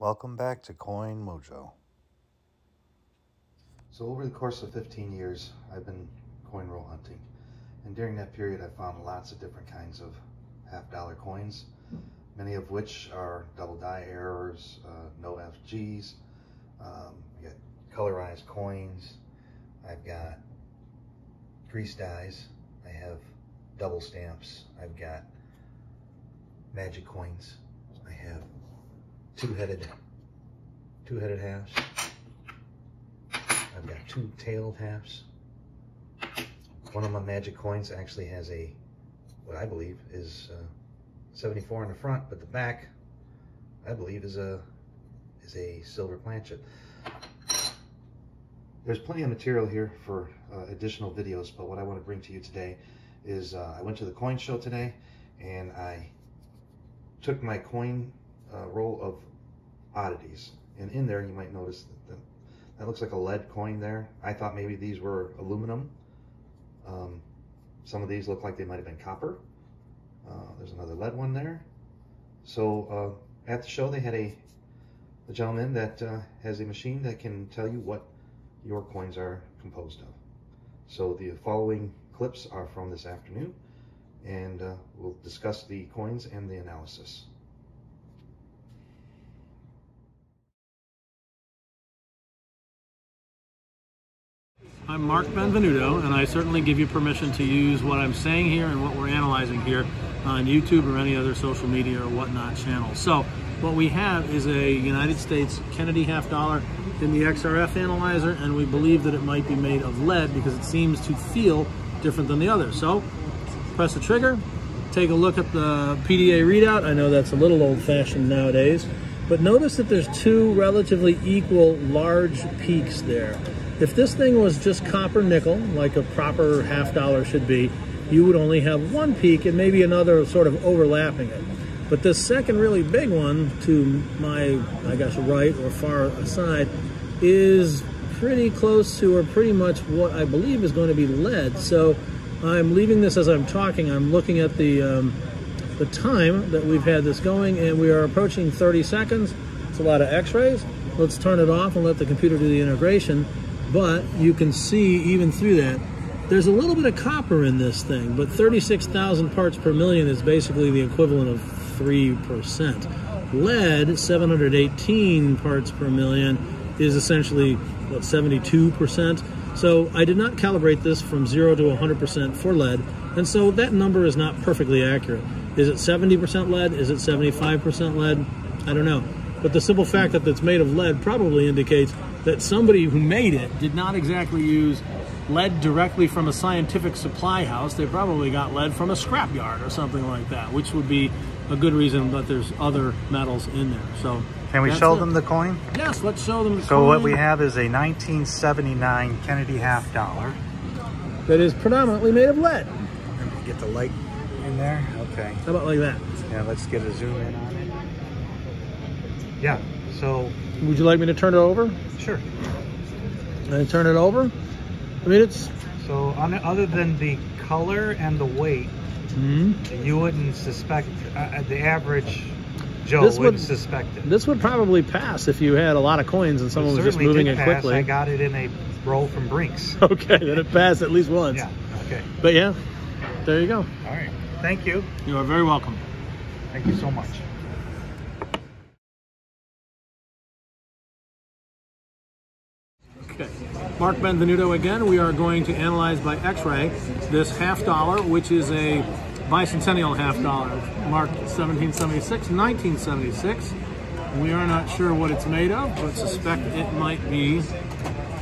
Welcome back to Coin Mojo. So over the course of 15 years, I've been coin roll hunting. And during that period, I found lots of different kinds of half dollar coins, many of which are double die errors, uh, no FGs, um, got colorized coins, I've got grease dies, I have double stamps, I've got magic coins, I have two-headed two-headed halves. I've got two tailed halves. One of my magic coins actually has a, what I believe is uh, 74 in the front, but the back, I believe, is a is a silver planchet. There's plenty of material here for uh, additional videos, but what I want to bring to you today is uh, I went to the coin show today and I took my coin uh, roll of oddities. And in there, you might notice that the, that looks like a lead coin there. I thought maybe these were aluminum. Um, some of these look like they might have been copper. Uh, there's another lead one there. So uh, at the show, they had a, a gentleman that uh, has a machine that can tell you what your coins are composed of. So the following clips are from this afternoon, and uh, we'll discuss the coins and the analysis. I'm Mark Benvenuto, and I certainly give you permission to use what I'm saying here and what we're analyzing here on YouTube or any other social media or whatnot channel. So what we have is a United States Kennedy half dollar in the XRF analyzer, and we believe that it might be made of lead because it seems to feel different than the others. So press the trigger, take a look at the PDA readout. I know that's a little old-fashioned nowadays, but notice that there's two relatively equal large peaks there. If this thing was just copper nickel, like a proper half dollar should be, you would only have one peak and maybe another sort of overlapping it. But this second really big one to my, I guess, right or far aside is pretty close to or pretty much what I believe is going to be lead. So I'm leaving this as I'm talking. I'm looking at the, um, the time that we've had this going and we are approaching 30 seconds. It's a lot of x-rays. Let's turn it off and let the computer do the integration but you can see even through that there's a little bit of copper in this thing but 36,000 parts per million is basically the equivalent of 3% lead 718 parts per million is essentially what 72% so I did not calibrate this from 0 to 100% for lead and so that number is not perfectly accurate. Is it 70% lead? Is it 75% lead? I don't know. But the simple fact that it's made of lead probably indicates that somebody who made it did not exactly use lead directly from a scientific supply house. They probably got lead from a scrapyard or something like that, which would be a good reason, but there's other metals in there. So Can we show it. them the coin? Yes, let's show them the so coin. what we have is a 1979 Kennedy half dollar. That is predominantly made of lead. Get the light in there? Okay. How about like that? Yeah, let's get a zoom in on it. Yeah, so would you like me to turn it over? Sure. And turn it over? I mean, it's... So on, other than the color and the weight, mm -hmm. you wouldn't suspect, uh, uh, the average Joe this would, would suspect it. This would probably pass if you had a lot of coins and someone was just moving it pass. quickly. I got it in a roll from Brinks. Okay, then it passed at least once. Yeah, okay. But yeah, there you go. All right, thank you. You are very welcome. Thank you so much. Mark Benvenuto again. We are going to analyze by x-ray this half dollar, which is a bicentennial half dollar, marked 1776, 1976. We are not sure what it's made of, but suspect it might be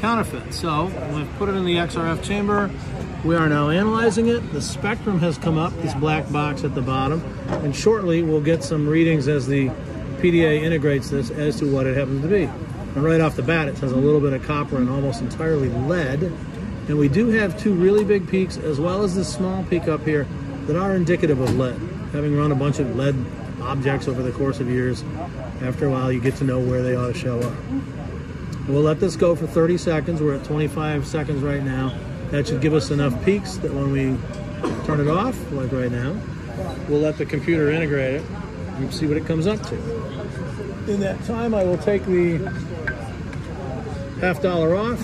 counterfeit. So we've put it in the XRF chamber. We are now analyzing it. The spectrum has come up, this black box at the bottom, and shortly we'll get some readings as the PDA integrates this as to what it happens to be. And right off the bat, it has a little bit of copper and almost entirely lead. And we do have two really big peaks, as well as this small peak up here, that are indicative of lead. Having run a bunch of lead objects over the course of years, after a while you get to know where they ought to show up. We'll let this go for 30 seconds. We're at 25 seconds right now. That should give us enough peaks that when we turn it off, like right now, we'll let the computer integrate it and see what it comes up to. In that time, I will take the half dollar off.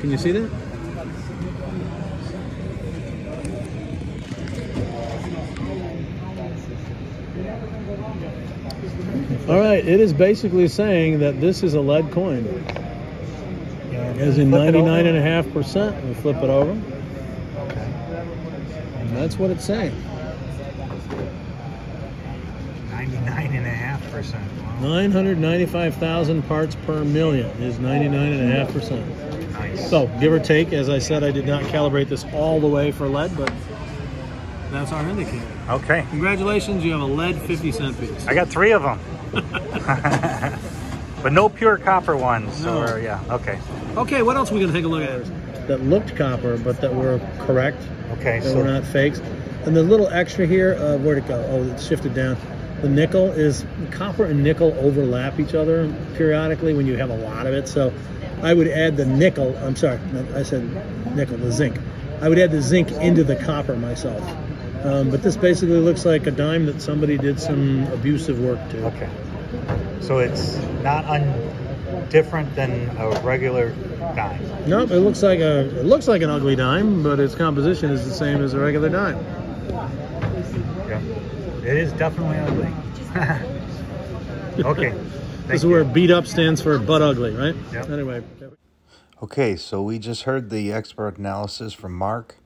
Can you see that? All right, it is basically saying that this is a lead coin. As in 99.5%. We flip it over. And that's what it's saying. 99.5%. Wow. 995,000 parts per million is 99.5%. Nice. So, give or take, as I said, I did not calibrate this all the way for lead, but that's our indicator. Okay. Congratulations, you have a lead 50 cent piece. I got three of them. but no pure copper ones. No. Or, yeah, okay. Okay, what else are we going to take a look at? That looked copper, but that were correct. Okay, That so were not fakes. And the little extra here, uh, where'd it go? Oh, it shifted down. The nickel is copper and nickel overlap each other periodically when you have a lot of it. So I would add the nickel. I'm sorry, I said nickel, the zinc. I would add the zinc into the copper myself. Um, but this basically looks like a dime that somebody did some abusive work to. Okay. So it's not un different than a regular dime. Nope, it looks like a it looks like an ugly dime, but its composition is the same as a regular dime. Yeah. It is definitely ugly. okay. This is you. where beat up stands for butt ugly, right? Yep. Anyway. Okay, so we just heard the expert analysis from Mark.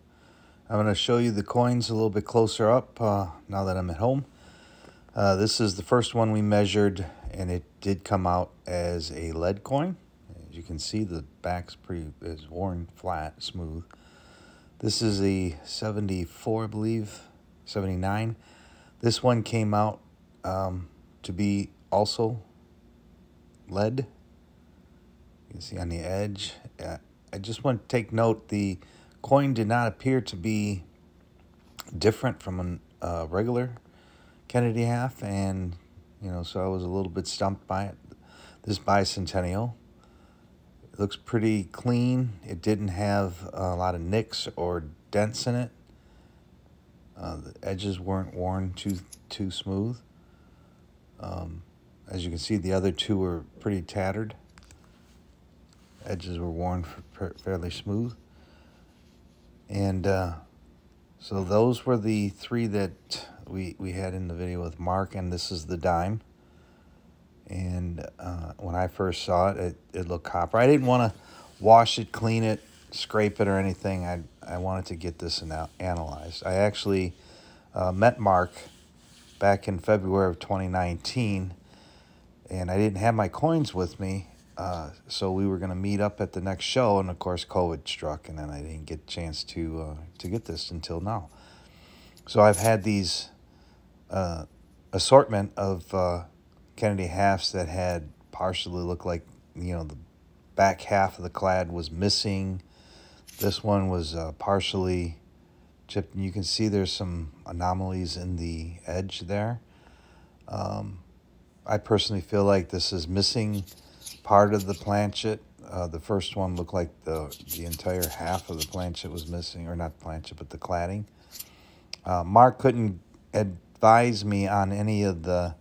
I'm going to show you the coins a little bit closer up uh, now that I'm at home. Uh, this is the first one we measured, and it did come out as a lead coin. As you can see, the back's pretty is worn flat, smooth. This is a 74, I believe, 79. This one came out um, to be also lead. You can see on the edge. Uh, I just want to take note the coin did not appear to be different from a uh, regular Kennedy half, and you know, so I was a little bit stumped by it. This bicentennial it looks pretty clean. It didn't have a lot of nicks or dents in it. Uh, the edges weren't worn too too smooth. Um, as you can see, the other two were pretty tattered edges were worn fairly smooth. And uh, so those were the three that we, we had in the video with Mark, and this is the dime. And uh, when I first saw it, it, it looked copper. I didn't want to wash it, clean it, scrape it, or anything. I, I wanted to get this ana- analyzed. I actually uh, met Mark back in February of 2019, and I didn't have my coins with me. Uh, so we were going to meet up at the next show, and of course, COVID struck, and then I didn't get a chance to uh, to get this until now. So I've had these uh, assortment of uh, Kennedy halves that had partially looked like you know the back half of the clad was missing. This one was uh, partially chipped, and you can see there's some anomalies in the edge there. Um, I personally feel like this is missing part of the planchet. Uh, the first one looked like the the entire half of the planchet was missing, or not the planchet, but the cladding. Uh, Mark couldn't advise me on any of the,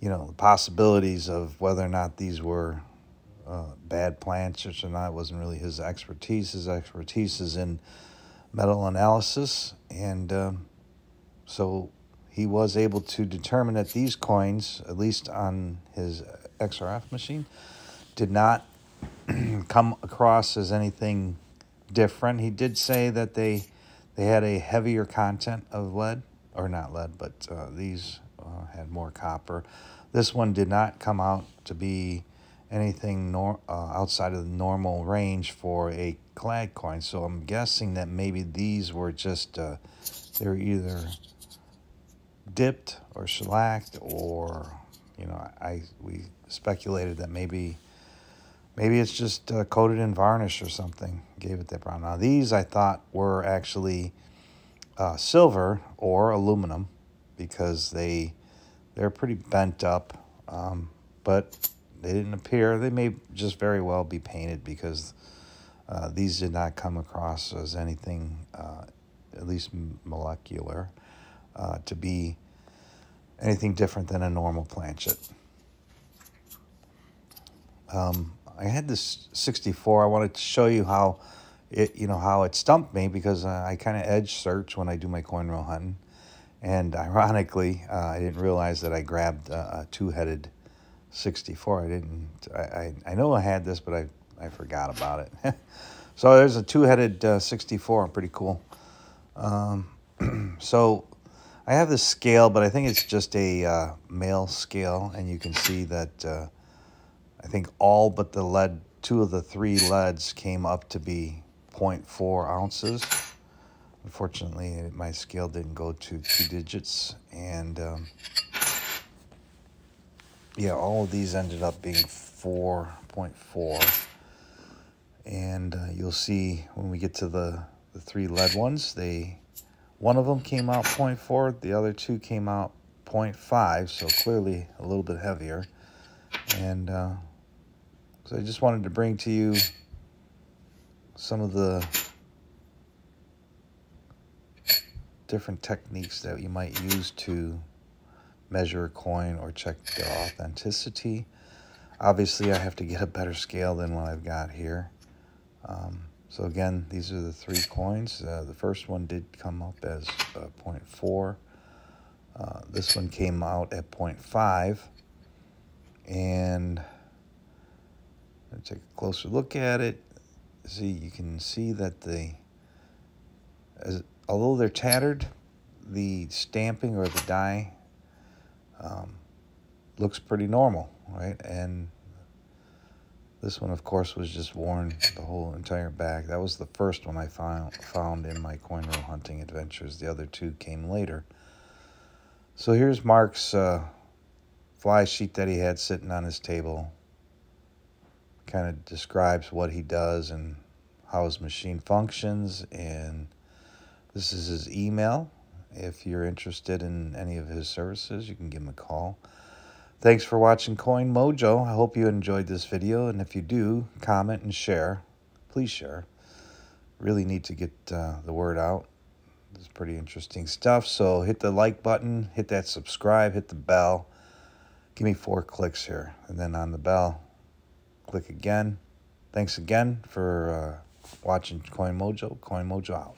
you know, the possibilities of whether or not these were uh, bad planchets or not. Wasn't really his expertise. His expertise is in metal analysis, and um, so he was able to determine that these coins, at least on his XRF machine, did not come across as anything different. He did say that they they had a heavier content of lead, or not lead, but uh, these uh, had more copper. This one did not come out to be anything nor uh, outside of the normal range for a clad coin. So I'm guessing that maybe these were just uh, they were either dipped or shellacked or you know I we speculated that maybe maybe it's just uh, coated in varnish or something gave it that brown now these i thought were actually uh, silver or aluminum because they they're pretty bent up um, but they didn't appear they may just very well be painted because uh, these did not come across as anything uh, at least molecular uh, to be anything different than a normal planchet Um, I had this 64. I wanted to show you how it, you know, how it stumped me because uh, I kind of edge search when I do my coin roll hunting. And ironically, uh, I didn't realize that I grabbed a two-headed 64. I didn't, I, I, I, know I had this, but I, I forgot about it. so there's a two-headed uh, 64, pretty cool. Um, so I have this scale, but I think it's just a uh, mail scale, and you can see that uh, I think all but the lead, two of the three leads came up to be 0.4 ounces. Unfortunately, my scale didn't go to two digits, and um, yeah, all of these ended up being 4.4. And uh, you'll see when we get to the, the three lead ones, they one of them came out 0.4, the other two came out 0.5, so clearly a little bit heavier. And uh, so I just wanted to bring to you some of the different techniques that you might use to measure a coin or check the authenticity. Obviously, I have to get a better scale than what I've got here. Um, so again, these are the three coins. Uh, the first one did come up as uh, 0.4. Uh, this one came out at 0.5. And let's take a closer look at it. See, you can see that the, as, although they're tattered, the stamping or the die um, looks pretty normal, right? And this one, of course, was just worn the whole entire back. That was the first one I found, found in my coin roll hunting adventures. The other two came later. So here's Mark's uh, fly sheet that he had sitting on his table. Kind of describes what he does and how his machine functions. And this is his email. If you're interested in any of his services, you can give him a call. Thanks for watching Coin Mojo. I hope you enjoyed this video, and if you do, comment and share. Please share. Really need to get uh, the word out. It's pretty interesting stuff. So hit the like button, hit that subscribe, hit the bell. Give me four clicks here, and then on the bell, click again. Thanks again for uh, watching Coin Mojo. Coin Mojo out.